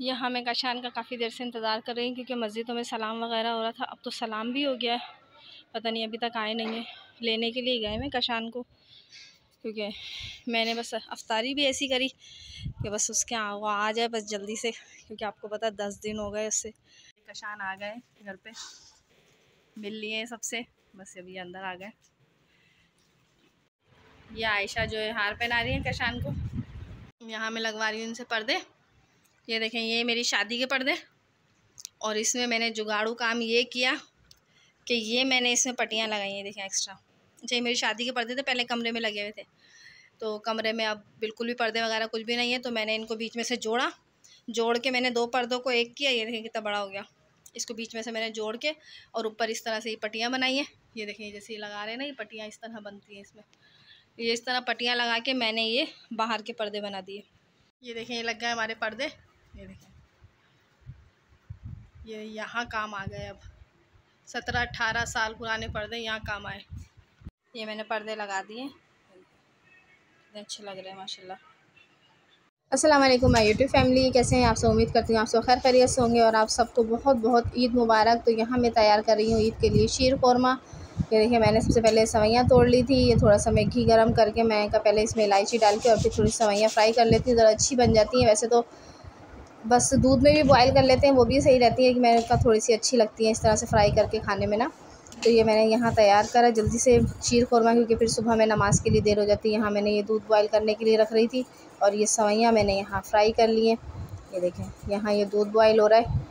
यहाँ मैं कशान का काफ़ी देर से इंतज़ार कर रही हूँ क्योंकि मस्जिदों में सलाम वगैरह हो रहा था। अब तो सलाम भी हो गया है। पता नहीं अभी तक आए नहीं है। लेने के लिए गए मैं कशान को। क्योंकि मैंने बस अफ्तारी भी ऐसी करी कि बस उसके वो आ जाए बस जल्दी से। क्योंकि आपको पता दस दिन हो गए उससे। कशान आ गए घर पे। मिल लिए सबसे। बस अभी अंदर आ गए। ये आयशा जो है, हार पहना रही है कशान को। यहाँ मैं लगवा रही हूँ इनसे पर्दे। ये देखें, ये मेरी शादी के पर्दे। और इसमें मैंने जुगाड़ू काम ये किया कि ये मैंने इसमें पट्टियाँ लगाई हैं, देखें एक्स्ट्रा अच्छा मेरी शादी के पर्दे थे, पहले कमरे में लगे हुए थे। तो कमरे में अब बिल्कुल भी पर्दे वगैरह कुछ भी नहीं है तो मैंने इनको बीच में से जोड़ा। जोड़ के मैंने दो पर्दों को एक किया, ये देखें कितना बड़ा हो गया। इसको बीच में से मैंने जोड़ के और ऊपर इस तरह से ये पट्टियाँ बनाई हैं। ये देखें जैसे ये लगा रहे हैं ना, ये पट्टियाँ इस तरह बनती हैं इसमें। ये इस तरह पट्टियाँ लगा के मैंने ये बाहर के पर्दे बना दिए। ये देखें, ये लग गए हमारे पर्दे। ये ये यहाँ काम आ गए अब। सत्रह अट्ठारह साल पुराने पर्दे यहाँ काम आए। ये मैंने पर्दे लगा दिए। अच्छे लग रहे हैं, माशाल्लाह। वालेकुम माय यूट्यूब फैमिली। कैसे हैं आप सब? उम्मीद करती हूँ आप सब खैर खैरियत से होंगे और आप सबको बहुत बहुत ईद मुबारक। तो यहाँ मैं तैयार कर रही हूँ ईद के लिए शीर कौरमा। ये देखिए, मैंने सबसे पहले सवैयाँ तोड़ ली थी। ये थोड़ा सा मैं घी गर्म करके मैं का पहले इसमें इलायची डाल के और फिर थोड़ी सवैयाँ फ्राई कर लेती हूँ। ज़रा अच्छी बन जाती हैं। वैसे तो बस दूध में भी बॉयल कर लेते हैं, वो भी सही रहती है कि मैंने का थोड़ी सी अच्छी लगती है इस तरह से फ्राई करके खाने में ना। तो ये मैंने यहाँ तैयार करा, जल्दी से शीर कौरमा क्योंकि फिर सुबह में नमाज़ के लिए देर हो जाती है। यहाँ मैंने ये दूध बॉयल करने के लिए रख रही थी और ये सवैयाँ मैंने यहाँ फ्राई कर ली हैं। ये देखें, यहाँ ये दूध बॉयल हो रहा है।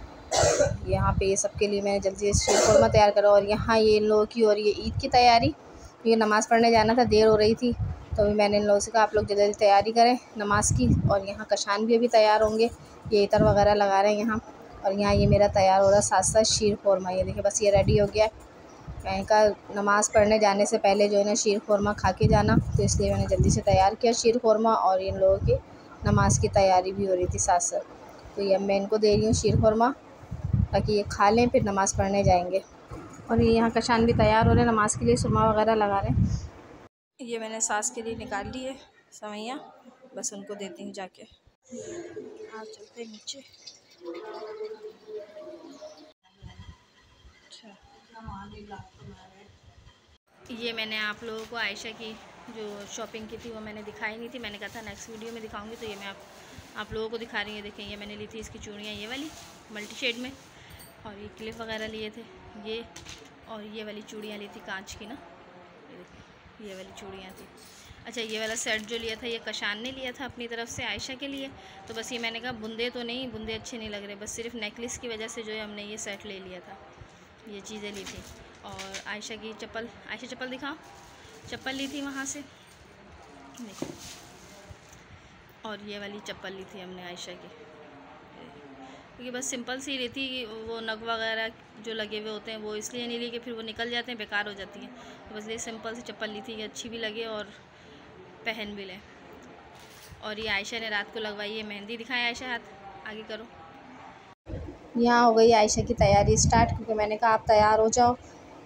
यहाँ पे ये सब के लिए मैंने जल्दी से शीर कौरमा तैयार करा और यहाँ ये इन लोगों की और ये ईद की तैयारी, ये नमाज़ पढ़ने जाना था, देर हो रही थी। तो अभी मैंने इन लोगों से कहा, आप लोग जल्दी जल्दी तैयारी करें, नमाज़ की और यहाँ कशान भी अभी तैयार होंगे। ये इतर वगैरह लगा रहे हैं यहाँ और यहाँ ये मेरा तैयार हो रहा है साथ साथ शीर कौरमा ये देखिए, बस ये रेडी हो गया है। मैंने कहा नमाज़ पढ़ने जाने से पहले जो है ना शीर कौरमा खा के जाना तो इसलिए मैंने जल्दी से तैयार किया शीर कौरमा और इन लोगों की नमाज़ की तैयारी भी हो रही थी साथ साथ तो ये मैं इनको दे रही हूँ शीर कौरमा ताकि ये खा लें, फिर नमाज़ पढ़ने जाएँगे। और ये यहाँ कशान भी तैयार हो रहे हैं, नमाज़ के लिए सुरमा वगैरह लगा रहे हैं। ये मैंने सास के लिए निकाल ली है, सवैयाँ। बस उनको देती हूँ जाके। आप चलते नीचे। अच्छा। ये मैंने आप लोगों को आयशा की जो शॉपिंग की थी, वो मैंने दिखाई नहीं थी। मैंने कहा था नेक्स्ट वीडियो में दिखाऊँगी। तो ये मैं आप आप लोगों को दिखा रही हूँ। देखें, ये मैंने ली थी इसकी चूड़ियाँ, ये वाली मल्टी शेड में। और ये क्लिप वगैरह लिए थे, ये और ये वाली चूड़ियाँ ली थी कांच की ना। ये वाली चूड़ियाँ थी। अच्छा ये वाला सेट जो लिया था, ये कशान ने लिया था अपनी तरफ़ से आयशा के लिए? तो बस ये मैंने कहा, बुंदे तो नहीं, बुंदे अच्छे नहीं लग रहे, बस सिर्फ़ नेकलेस की वजह से जो है हमने ये सेट ले लिया था। ये चीज़ें ली थी। और आयशा की चप्पल, आयशा चप्पल दिखाओ। चप्पल ली थी वहाँ से। और ये वाली चप्पल ली थी हमने आयशा की। क्योंकि बस सिंपल सी रहती वो नग वगैरह जो लगे हुए होते हैं, वो इसलिए नहीं ली कि फिर वो निकल जाते हैं, बेकार हो जाती हैं। तो बस ये सिंपल सी चप्पल ली थी कि अच्छी भी लगे और पहन भी लें। और ये आयशा ने रात को लगवाई है मेहंदी। दिखाएँ आयशा हाथ, आगे करो। यहाँ हो गई आयशा की तैयारी स्टार्ट, क्योंकि मैंने कहा आप तैयार हो जाओ।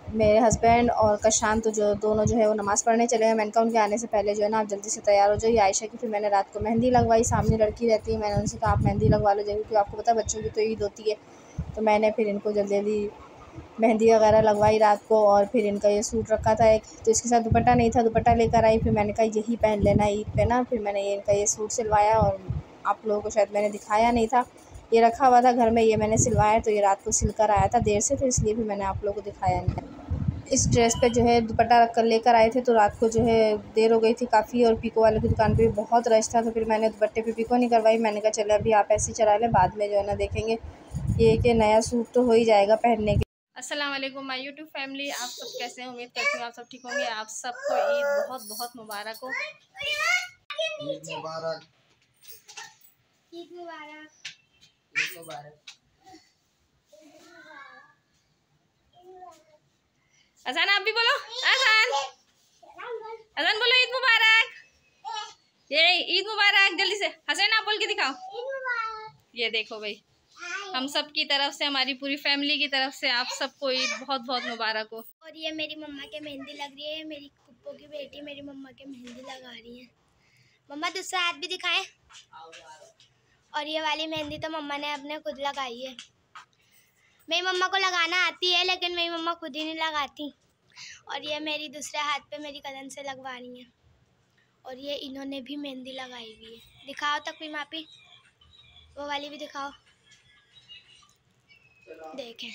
मेरे हस्बैंड और कशान तो जो दोनों जो है वो नमाज़ पढ़ने चले गए मैंने कहा उनके आने से पहले जो है ना आप जल्दी से तैयार हो जाइए। आयशा की फिर मैंने रात को मेहंदी लगवाई, सामने लड़की रहती है। मैंने उनसे कहा, आप मेहंदी लगवा लो क्योंकि आपको पता है बच्चों की तो ईद होती है। तो मैंने फिर इनको जल्दी जल्दी मेहंदी वगैरह लगवाई रात को और फिर इनका ये सूट रखा था एक। तो इसके साथ दुपट्टा नहीं था, दुपट्टा लेकर आई। फिर मैंने कहा, यही पहन लेना ईद पे ना। फिर मैंने ये इनका ये सूट सिलवाया और आप लोगों को शायद मैंने दिखाया नहीं था। ये रखा हुआ था घर में ये मैंने सिलवाया तो ये रात को सिल कर आया था देर से तो इसलिए भी मैंने आप लोगों को दिखाया नहीं। इस ड्रेस पे जो है दुपट्टा रख कर लेकर आए थे तो रात को जो है देर हो गई थी काफ़ी और पीको वाले की दुकान पे भी बहुत रश था तो फिर मैंने दुपट्टे पे पीको नहीं करवाई। मैंने कहा चले अभी आप ऐसे चला लें बाद में जो है ना देखेंगे ये कि नया सूट तो हो ही जाएगा पहनने के। अस्सलाम वालेकुम माय यूट्यूब फैमिली आप सब कैसे हैं? उम्मीद करती हूँ आप सब ठीक होंगे। आप सबको ईद बहुत बहुत मुबारक हो। ईद मुबारक। ईद मुबारक। मुबारक अजान, आप भी बोलो। अजान। अजान, बोलो ईद मुबारक। ये ईद मुबारक, जल्दी से। हसन आप बोल के दिखाओ। ये देखो भाई, हम सब की तरफ़ से, हमारी पूरी फैमिली की तरफ़ से, आप सबको ईद बहुत बहुत मुबारक हो। और ये मेरी मम्मा के मेहंदी लग रही है मेरी कुप्पो की बेटी मेरी मम्मा के मेहंदी लगा रही है। मम्मा, दूसरा हाथ भी दिखाएँ। और ये वाली मेहंदी तो मम्मा ने अपने खुद लगाई है। मेरी मम्मा को लगाना आती है, लेकिन मेरी मम्मा खुद ही नहीं लगाती। और ये मेरी दूसरे हाथ पे मेरी कज़न से लगवा रही है। और ये इन्होंने भी मेहंदी लगाई हुई है। दिखाओ तक भी मापी। वो वाली भी दिखाओ। देखें।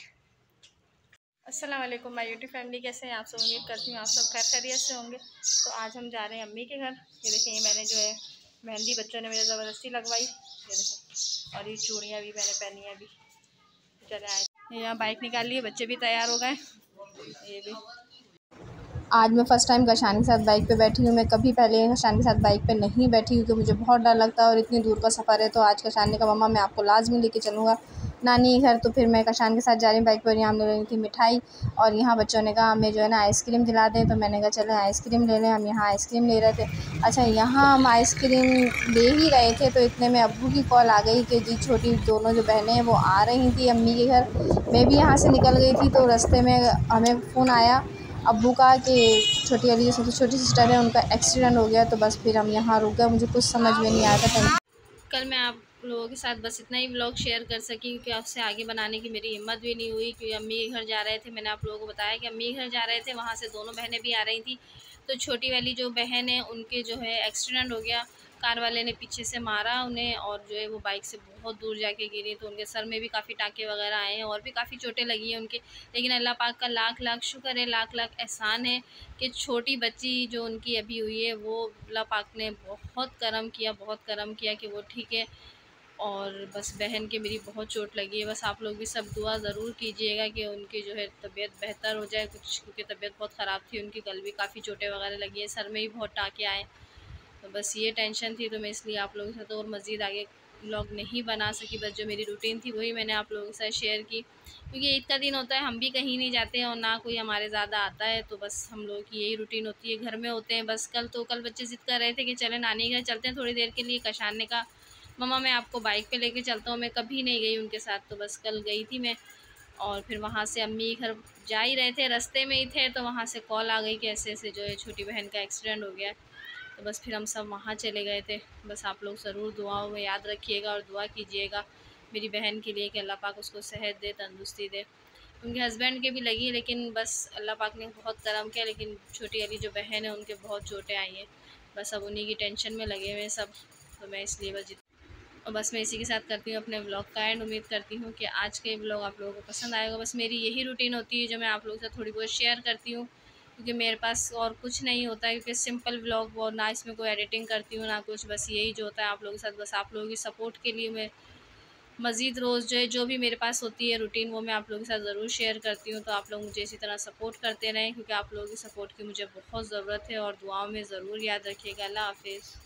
अस्सलाम वालेकुम, माय यूट्यूब फैमिली कैसे हैं आप सब? उम्मीद करती हूँ आप सब खैर खैरियत से होंगे। तो आज हम जा रहे हैं अम्मी के घर। ये देखें ये मैंने जो है, मेहंदी बच्चों ने मेरे ज़बरदस्ती लगवाई। और ये चूड़ियाँ भी मैंने पहनी है अभी। चले आए। यहाँ बाइक निकाल लिए, बच्चे भी तैयार हो गए ये भी। आज मैं फ़र्स्ट टाइम घशानी के साथ बाइक पे बैठी हूँ। मैं कभी पहले घशान के साथ बाइक पे नहीं बैठी क्योंकि मुझे बहुत डर लगता है और इतनी दूर का सफ़र है। तो आज गशान का मम्मा, मैं आपको लाजमी लेके चलूँगा। नानी घर तो फिर मैं कशान के साथ जा रही हूँ, बाइक पर यहाँ हमने रही थी मिठाई, और यहाँ बच्चों ने कहा, हमें जो है ना आइसक्रीम दिला दें। तो मैंने कहा, चले आइसक्रीम ले लें। हम यहाँ आइसक्रीम ले रहे थे। अच्छा यहाँ हम आइसक्रीम ले ही रहे थे तो इतने में अबू की कॉल आ गई कि जी, छोटी दोनों जो बहनें हैं, वो आ रही थी अम्मी के घर। मैं भी यहाँ से निकल गई थी तो रास्ते में हमें फ़ोन आया अबू का कि छोटी जो सबसे छोटी सिस्टर है, उनका एक्सीडेंट हो गया तो बस फिर हम यहाँ रुक गए। मुझे कुछ समझ में नहीं आया था। कल मैं आप लोगों के साथ बस इतना ही ब्लॉग शेयर कर सकी क्योंकि आपसे आगे बनाने की मेरी हिम्मत भी नहीं हुई, क्योंकि अम्मी घर जा रहे थे। मैंने आप लोगों को बताया कि अम्मी घर जा रहे थे, वहाँ से दोनों बहनें भी आ रही थी। तो छोटी वाली जो बहन है, उनके जो है एक्सीडेंट हो गया। कार वाले ने पीछे से मारा उन्हें और जो है वो बाइक से बहुत दूर जाके गिरी। तो उनके सर में भी काफ़ी टाँके वगैरह आए हैं और भी काफ़ी चोटें लगी हैं उनके। लेकिन अल्लाह पाक का लाख लाख शुक्र है, लाख लाख एहसान है कि छोटी बच्ची जो उनकी अभी हुई है, वो अल्लाह पाक ने बहुत करम किया, बहुत करम किया कि वो ठीक है। और बस बहन के मेरी बहुत चोट लगी है। बस आप लोग भी सब दुआ ज़रूर कीजिएगा कि उनकी जो है तबीयत बेहतर हो जाए। कुछ क्योंकि तबीयत बहुत ख़राब थी, उनकी कल भी काफ़ी चोटें वगैरह लगी है। सर में भी बहुत टाँके आए तो बस ये टेंशन थी तो मैं इसलिए आप लोगों के साथ और मज़ीद आगे ब्लॉग नहीं बना सकी। बस जो मेरी रूटीन थी, वही मैंने आप लोगों के साथ शेयर की। क्योंकि ईद का दिन होता है, हम भी कहीं नहीं जाते हैं और ना कोई हमारे ज़्यादा आता है। तो बस हम लोगों की यही रूटीन होती है। घर में होते हैं, बस कल तो कल बच्चे ज़िद कर रहे थे कि चले, नानी घर चलते हैं थोड़ी देर के लिए कशाने का मम्मा, मैं आपको बाइक पे लेके चलता हूँ। मैं कभी नहीं गई उनके साथ तो बस कल गई थी मैं। और फिर वहाँ से अम्मी घर जा ही रहे थे, रास्ते में ही थे तो वहाँ से कॉल आ गई कि ऐसे ऐसे जो है छोटी बहन का एक्सीडेंट हो गया। तो बस फिर हम सब वहाँ चले गए थे। बस आप लोग ज़रूर दुआओं में याद रखिएगा और दुआ कीजिएगा मेरी बहन के लिए कि अल्लाह पाक उसको सेहत दे, तंदुरुस्ती दे। उनके हस्बैंड के भी लगी, लेकिन बस अल्लाह पाक ने बहुत करम किया, लेकिन छोटी वाली जो बहन है, उनके बहुत चोटें आई हैं। बस अब उन्हीं की टेंशन में लगे हुए हैं सब तो मैं इसलिए बस और बस मैं इसी के साथ करती हूँ अपने ब्लॉग का एंड उम्मीद करती हूँ कि आज के ब्लॉग आप लोगों को पसंद आएगा। बस मेरी यही रूटीन होती है जो मैं आप लोगों से थोड़ी बहुत शेयर करती हूँ, क्योंकि मेरे पास और कुछ नहीं होता है, क्योंकि सिंपल ब्लॉग और ना इसमें कोई एडिटिंग करती हूँ, ना कुछ, बस यही जो होता है आप लोगों के साथ। बस आप लोगों की सपोर्ट के लिए मैं मज़ीद रोज़ जो है, जो भी मेरे पास होती है रूटीन वो मैं आप लोगों के साथ ज़रूर शेयर करती हूँ। तो आप लोग मुझे इसी तरह सपोर्ट करते रहें, क्योंकि आप लोगों की सपोर्ट की मुझे बहुत ज़रूरत है और दुआओं में ज़रूर याद रखिएगा। अल्लाह हाफिज़।